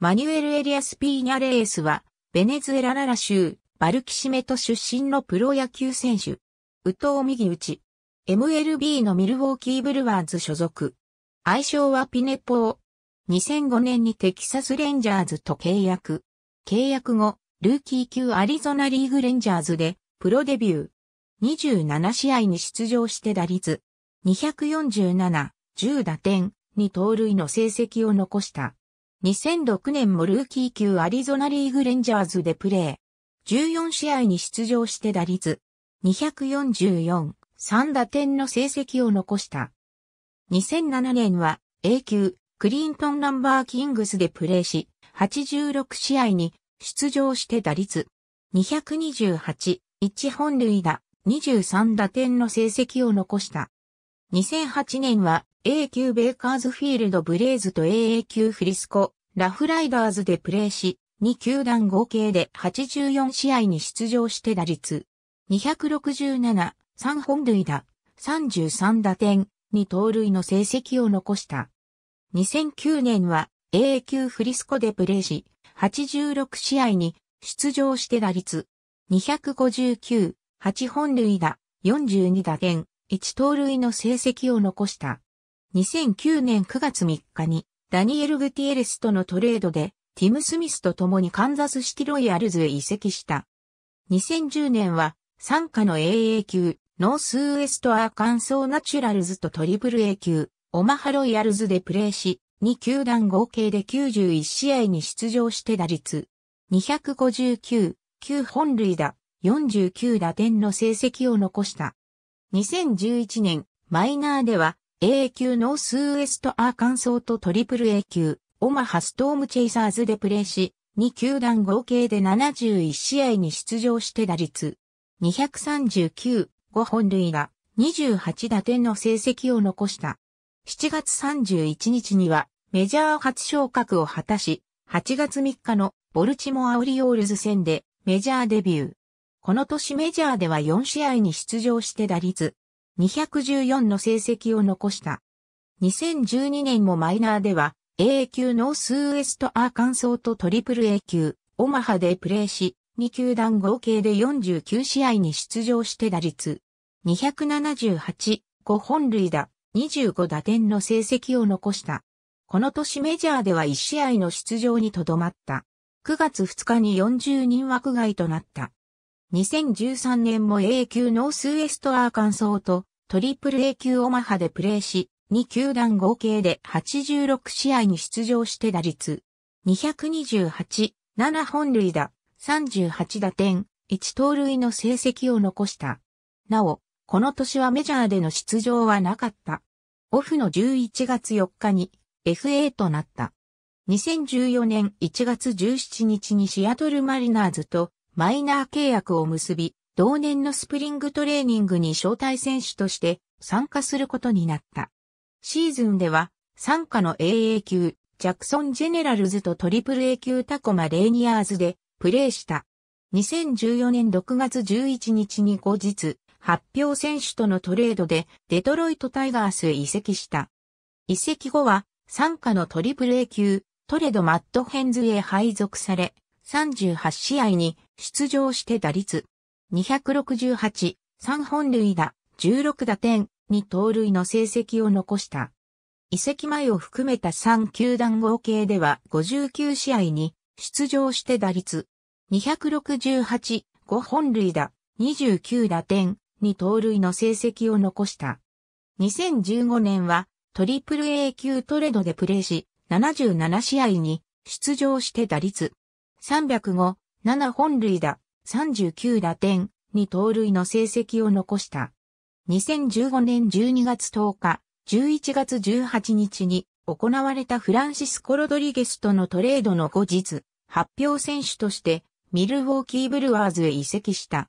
マニュエル・エリアス・ピーニャレースは、ベネズエラララ州、バルキシメト出身のプロ野球選手。宇藤右打ち。MLB のミルウォーキーブルワーズ所属。愛称はピネポー。2005年にテキサスレンジャーズと契約。契約後、ルーキー級アリゾナリーグレンジャーズでプロデビュー。27試合に出場して打率。247、10打点、に盗塁の成績を残した。2006年もルーキー級アリゾナリーグレンジャーズでプレー。14試合に出場して打率。244、3打点の成績を残した。2007年は A 級クリントンナンバーキングスでプレーし、86試合に出場して打率。228、1本塁打、23打点の成績を残した。2008年は A 級ベーカーズフィールドブレイズと AA 級フリスコ、ラフライダーズでプレーし、2球団合計で84試合に出場して打率。267、3本塁打、33打点、2盗塁の成績を残した。2009年は AA 級フリスコでプレーし、86試合に出場して打率。259、8本塁打、42打点、1盗塁の成績を残した。2009年9月3日にダニエル・グティエレスとのトレードでティム・スミスと共にカンザスシティロイヤルズへ移籍した。2010年は傘下の AA 級ノースウエストアーカンソーナチュラルズとトリプル A 級オマハロイヤルズでプレーし、2球団合計で91試合に出場して打率259、9本塁打、49打点の成績を残した。2011年、マイナーでは A 級ノースウエストアーカンソーとトリプル A 級、オマハストームチェイサーズでプレーし、2球団合計で71試合に出場して打率。239、5本塁打、28打点の成績を残した。7月31日にはメジャー初昇格を果たし、8月3日のボルチモアオリオールズ戦でメジャーデビュー。この年メジャーでは4試合に出場して打率214の成績を残した。2012年もマイナーでは A 級ノースウエストアーカンソーとトリプル A 級オマハでプレーし、2球団合計で49試合に出場して打率278、5本塁打、25打点の成績を残した。この年メジャーでは1試合の出場にとどまった。9月2日に40人枠外となった。2013年も A 級ノースウエストアーカンソーとトリプル A 級オマハでプレーし、2球団合計で86試合に出場して打率228、7本塁打、38打点、1盗塁の成績を残した。なお、この年はメジャーでの出場はなかった。オフの11月4日に FA となった。2014年1月17日にシアトルマリナーズとマイナー契約を結び、同年のスプリングトレーニングに招待選手として参加することになった。シーズンでは、傘下の AA 級、ジャクソンジェネラルズとトリプル A 級タコマレーニアーズでプレーした。2014年6月11日に後日発表選手とのトレードでデトロイトタイガースへ移籍した。移籍後は、参加のトリプル A 級、トレドマットヘンズへ配属され、38試合に出場して打率268、3本塁打、16打点、2盗塁の成績を残した。移籍前を含めた3球団合計では59試合に出場して打率268、5本塁打、29打点、2盗塁の成績を残した。2015年はトリプル A 級トレードでプレーし、77試合に出場して打率305、7本塁打、39打点、2盗塁の成績を残した。2015年12月10日、11月18日に行われたフランシスコ・ロドリゲスとのトレードの後日、発表選手としてミルウォーキーブルワーズへ移籍した。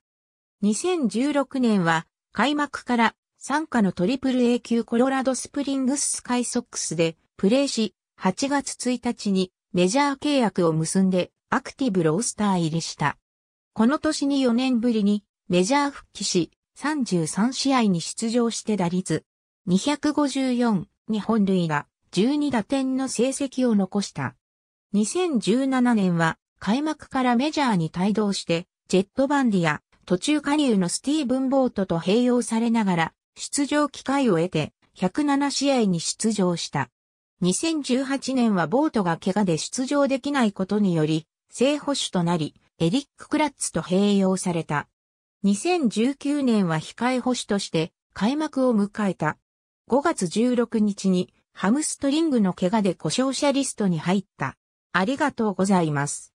2016年は開幕から参加のトリプル A 級コロラドスプリングススカイソックスでプレーし、8月1日にメジャー契約を結んでアクティブロースター入りした。この年に4年ぶりにメジャー復帰し、33試合に出場して打率254、2本塁打、12打点の成績を残した。2017年は開幕からメジャーに帯同して、ジェットバンディや途中加入のスティーブン・ボートと併用されながら出場機会を得て107試合に出場した。2018年はボートが怪我で出場できないことにより、正捕手となり、エリック・クラッツと併用された。2019年は控え捕手として開幕を迎えた。5月16日にハムストリングの怪我で故障者リストに入った。ありがとうございます。